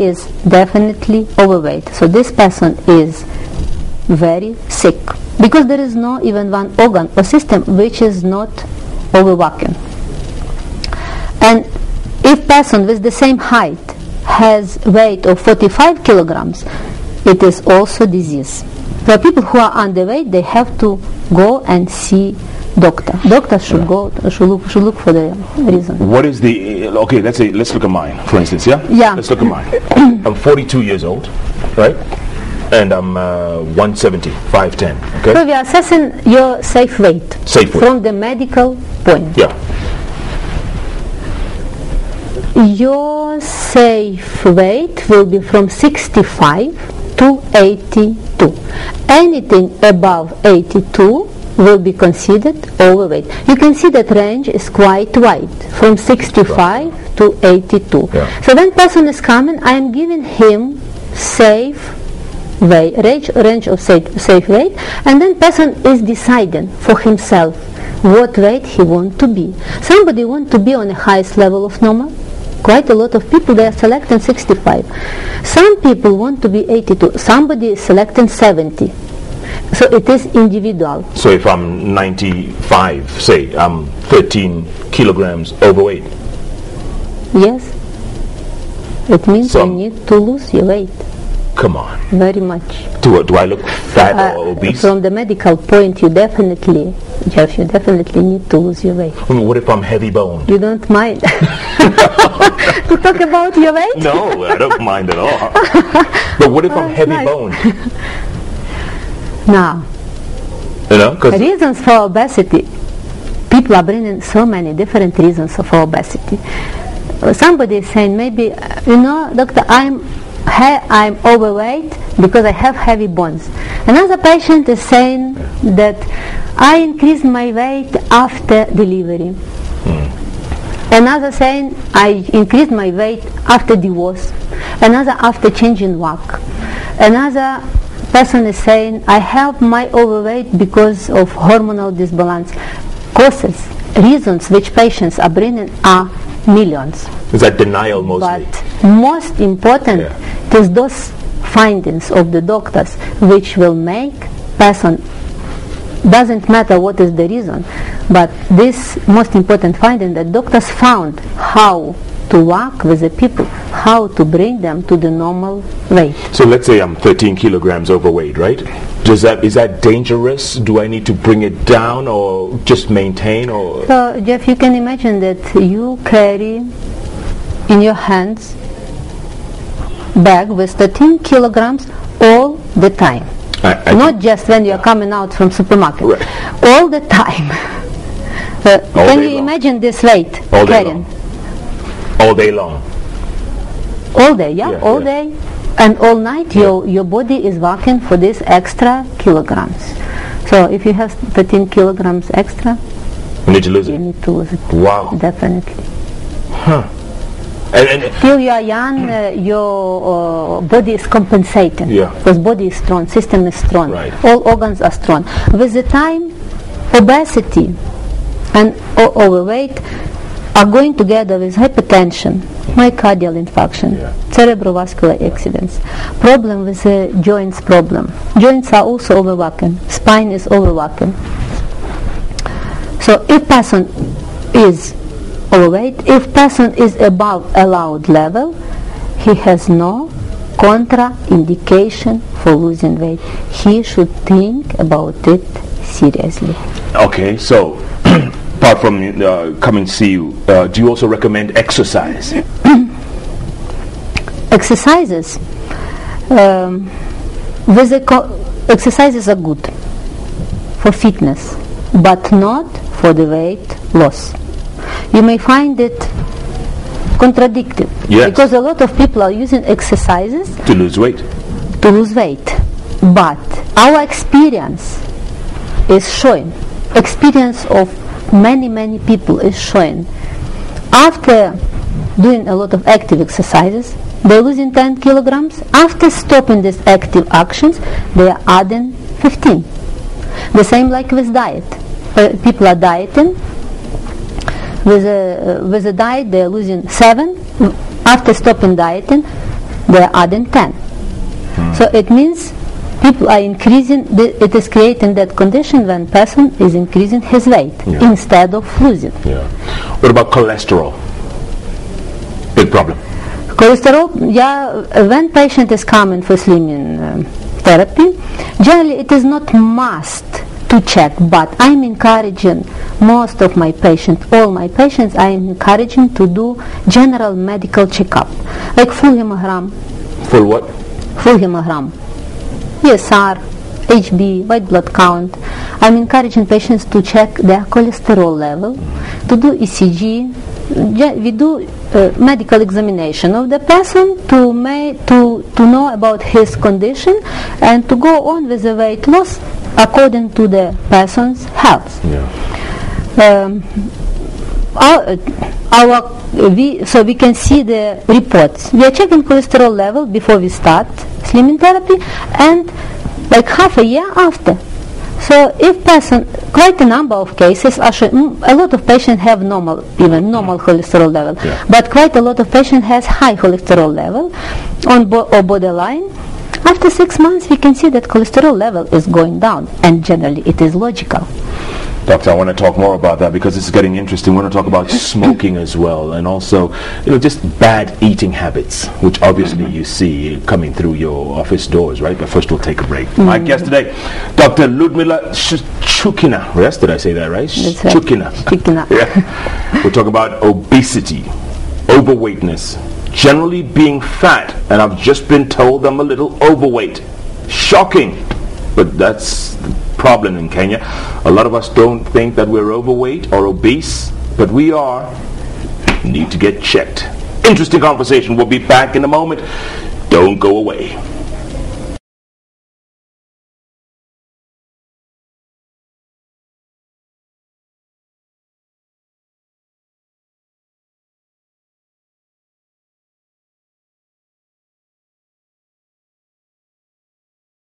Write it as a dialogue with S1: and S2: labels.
S1: is definitely overweight. So this person is very sick because there is no even one organ or system which is not overworking. And if person with the same height has weight of 45 kilograms, it is also disease. For people who are underweight, they have to go and see doctor. Doctor should go should look should look for the reason.
S2: What is the okay? Let's say let's look at mine, for instance. Yeah.
S1: Yeah.
S2: Let's look at mine. I'm 42 years old, right? And I'm uh, 170, 5'10.
S1: So we are assessing your safe weight
S2: Safe weight.
S1: from the medical point.
S2: Yeah.
S1: Your safe weight will be from 65 to 82. Anything above 82 will be considered overweight. You can see that range is quite wide, from 65 to 82.
S2: Yeah.
S1: So when person is coming, I am giving him safe weight, range, range of safe, safe weight, and then person is deciding for himself what weight he want to be. Somebody want to be on the highest level of normal. Quite a lot of people they are selecting 65. Some people want to be 82. Somebody is selecting 70. So it is individual.
S2: So if I'm 95, say I'm 13 kilograms overweight.
S1: Yes. It means
S2: So-
S1: you need to lose your weight
S2: Come on.
S1: very much.
S2: Do, do I look fat
S1: Uh,
S2: or obese?
S1: from the medical point, you definitely, Jeff, you definitely need to lose your weight.
S2: I mean, what if I'm heavy boned?
S1: You don't mind to talk about your weight?
S2: No, I don't mind at all. But what if I'm
S1: Oh,
S2: heavy
S1: nice.
S2: boned?
S1: Now,
S2: You know,
S1: reasons for obesity. People are bringing so many different reasons for obesity. Somebody is saying maybe, uh, you know, doctor, I'm I'm overweight because I have heavy bones. Another patient is saying that I increased my weight after delivery. Another saying I increased my weight after divorce. Another after changing work. Another person is saying I have my overweight because of hormonal disbalance. Causes, reasons which patients are bringing are millions.
S2: is that denial mostly?
S1: But most important
S2: Yeah.
S1: is those findings of the doctors which will make person doesn't matter what is the reason, but this most important finding that doctors found how to work with the people, how to bring them to the normal weight.
S2: So let's say I'm 13 kilograms overweight, right? Does that is that dangerous? Do I need to bring it down or just maintain or
S1: So Jeff, you can imagine that you carry in your hands bag with 13 kilograms all the time.
S2: I, I
S1: not just when you are coming out from supermarket
S2: Right.
S1: all the time Uh,
S2: All
S1: can you
S2: long.
S1: imagine this weight
S2: All all day long?
S1: all day yeah,
S2: Yeah,
S1: all
S2: yeah.
S1: day and all night your your body is working for this extra kilograms so if you have 13 kilograms extra
S2: You need to lose
S1: you
S2: it.
S1: need to lose it
S2: Wow.
S1: definitely Huh.
S2: And, and
S1: till you are young uh, your uh, body is compensating
S2: Yeah.
S1: because body is strong system is strong
S2: Right.
S1: all organs are strong with the time obesity and o- overweight are going together with hypertension myocardial infarction
S2: Yeah.
S1: cerebrovascular accidents problem with the joints problem joints are also overworking spine is overworking so if person is overweight, if person is above allowed level, he has no contraindication for losing weight. He should think about it seriously.
S2: okay, so apart from uh, coming to see you, uh, do you also recommend exercise?
S1: Exercises. Um, exercises are good for fitness, but not for the weight loss. You may find it contradictory
S2: Yes.
S1: because a lot of people are using exercises
S2: To lose weight?
S1: to lose weight. But our experience is showing, experience of many, many people is showing, after doing a lot of active exercises, they're losing 10 kilograms. After stopping these active actions, they are adding 15. The same like with diet. Uh, people are dieting. With a, uh, with a diet, they're losing 7. After stopping dieting, they are adding 10. So it means people are increasing, the, it is creating that condition when person is increasing his weight
S2: Yeah.
S1: instead of losing.
S2: Yeah. What about cholesterol? Big problem.
S1: Cholesterol, yeah, when patient is coming for slimming um, therapy, generally it is not must to check, but I'm encouraging most of my patients, all my patients, I'm encouraging to do general medical checkup, like full hemogram,
S2: Full what?
S1: full hemogram, ESR, HB, white blood count. I'm encouraging patients to check their cholesterol level, to do ECG. We do uh, medical examination of the person to, ma- to, to know about his condition and to go on with the weight loss according to the person's health
S2: Yeah.
S1: um, our, our we so we can see the reports. We are checking cholesterol level before we start slimming therapy, and like half a year after. So if person, quite a number of cases, actually, a lot of patients have normal, even normal cholesterol level,
S2: Yeah.
S1: but quite a lot of patients has high cholesterol level on bo- or borderline. After six months, we can see that cholesterol level is going down, and generally it is logical.
S2: Doctor, I want to talk more about that because this is getting interesting. We want to talk about smoking as well, and also, you know, just bad eating habits, which obviously you see coming through your office doors, right? But first, we'll take a break. My mm. guest today, Dr. Lyudmila Chukina. Yes, did I say that right?
S1: That's right.
S2: Chukina.
S1: Chukina.
S2: yeah. We're talking about obesity, overweightness, generally being fat, and I've just been told I'm a little overweight. Shocking, but that's problem in Kenya. A lot of us don't think that we're overweight or obese, but we are. Need to get checked. Interesting conversation. We'll be back in a moment. Don't go away.